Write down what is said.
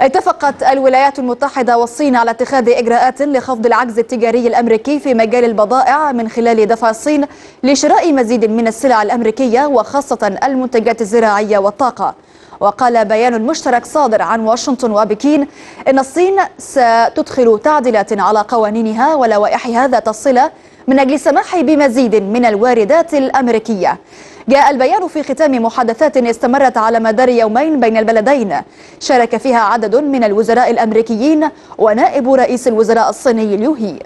اتفقت الولايات المتحدة والصين على اتخاذ إجراءات لخفض العجز التجاري الأمريكي في مجال البضائع من خلال دفع الصين لشراء مزيد من السلع الأمريكية وخاصة المنتجات الزراعية والطاقة. وقال بيان مشترك صادر عن واشنطن وبكين إن الصين ستدخل تعديلات على قوانينها ولوائحها ذات الصلة من أجل السماح بمزيد من الواردات الأمريكية. جاء البيان في ختام محادثات استمرت على مدار يومين بين البلدين. شارك فيها عدد من الوزراء الأمريكيين ونائب رئيس الوزراء الصيني اليوهي